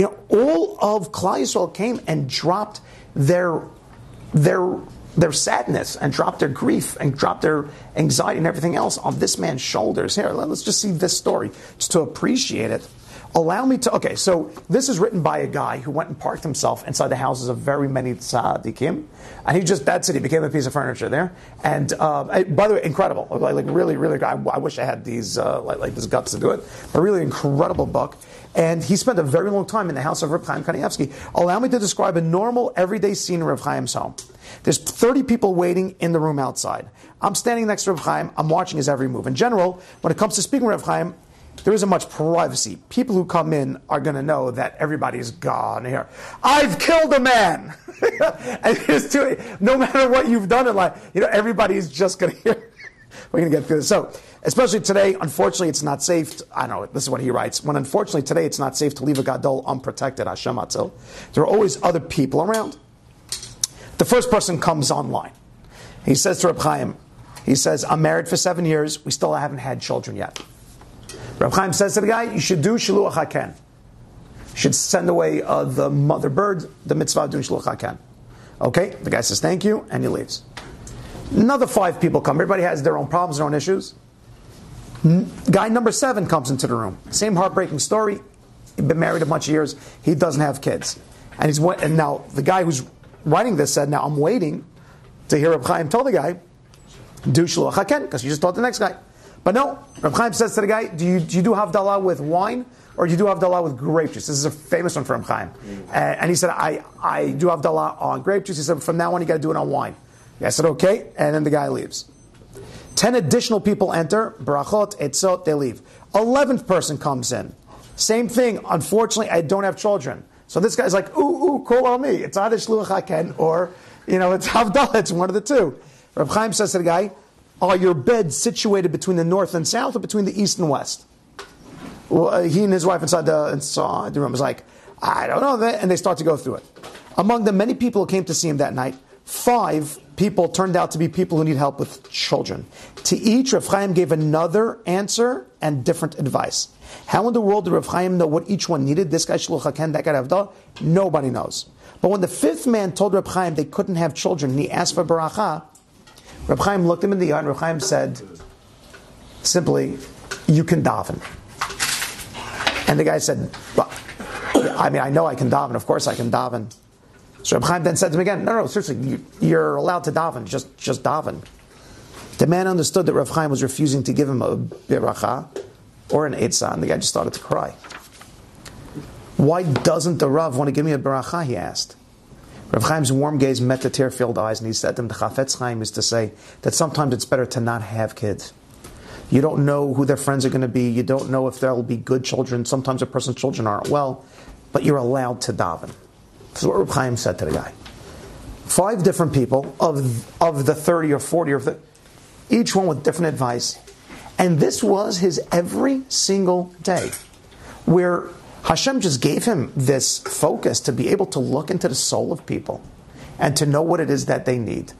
You know, all of Klal came and dropped their their their sadness and dropped their grief and dropped their anxiety and everything else on this man's shoulders. Here, let's just see this story just to appreciate it. Allow me to. Okay, so this is written by a guy who went and parked himself inside the houses of very many tzaddikim, and he just that's it. He became a piece of furniture there. And uh, by the way, incredible. Like, like really, really. I, I, wish I had these uh, like, like this guts to do it. A really incredible book. And he spent a very long time in the house of Reb Chaim Kanievsky. Allow me to describe a normal, everyday scene in Reb Chaim's home. There's 30 people waiting in the room outside. I'm standing next to Reb Chaim. I'm watching his every move. In general, when it comes to speaking with Reb Chaim, there isn't much privacy. People who come in are going to know that everybody's gone here. I've killed a man. and too, no matter what you've done in life, you know, everybody's just going to hear. We're going to get through this. So, especially today, unfortunately, it's not safe. To, I know this is what he writes. When unfortunately today, it's not safe to leave a gadol unprotected. Hashem atzil. There are always other people around. The first person comes online. He says to Reb Chaim, he says, "I'm married for seven years. We still haven't had children yet." Reb Chaim says to the guy, you should do shiluach haken. You should send away uh, the mother bird, the mitzvah of doing shiluach haken. Okay, the guy says thank you, and he leaves. Another five people come. Everybody has their own problems, their own issues. Guy number seven comes into the room. Same heartbreaking story. He's been married a bunch of years. He doesn't have kids, and he's and now the guy who's writing this said, "Now I'm waiting to hear Reb Chaim tell the guy, do shiluach haken, because you just taught the next guy." But no, Reb Chaim says to the guy, do you, do you do Havdalah with wine or do you do Havdalah with grape juice? This is a famous one for Reb Chaim. Mm-hmm. Uh, and he said, I, I do Havdalah on grape juice. He said, from now on, you got to do it on wine. I said, okay. And then the guy leaves. Ten additional people enter, brachot, etzot, they leave. Eleventh person comes in. Same thing. Unfortunately, I don't have children. So this guy's like, ooh, ooh, call on me. It's either shluach haken or, you know, it's havdalah. It's one of the two. Reb Chaim says to the guy, are your beds situated between the north and south or between the east and west? Well, uh, he and his wife inside the, inside the room was like, I don't know. That and they start to go through it. Among the many people who came to see him that night, five people turned out to be people who need help with children. To each, Rav Chaim gave another answer and different advice. How in the world did Rav Chaim know what each one needed? This guy Shluch HaKen, that guy Avdah? Nobody knows. But when the fifth man told Rav Chaim they couldn't have children, and he asked for bracha, Reb Chaim looked him in the eye, and Reb Chaim said, simply, "You can daven." And the guy said, "Well, I mean, I know I can daven. Of course, I can daven." So Reb Chaim then said to him again, "No, no, seriously, you, are allowed to daven. Just, just daven." The man understood that Reb Chaim was refusing to give him a bracha or an eitzah, and the guy just started to cry. Why doesn't the Rav want to give me a bracha? He asked. Rav Chaim's warm gaze met the tear-filled eyes, and he said to him, the Chafetz Chaim is to say that sometimes it's better to not have kids. You don't know who their friends are going to be. You don't know if they'll be good children. Sometimes a person's children aren't well, but you're allowed to daven. This is what Rav Chaim said to the guy. Five different people of, of the 30 or 40 or the, each one with different advice. And this was his every single day, where Hashem just gave him this focus to be able to look into the soul of people and to know what it is that they need.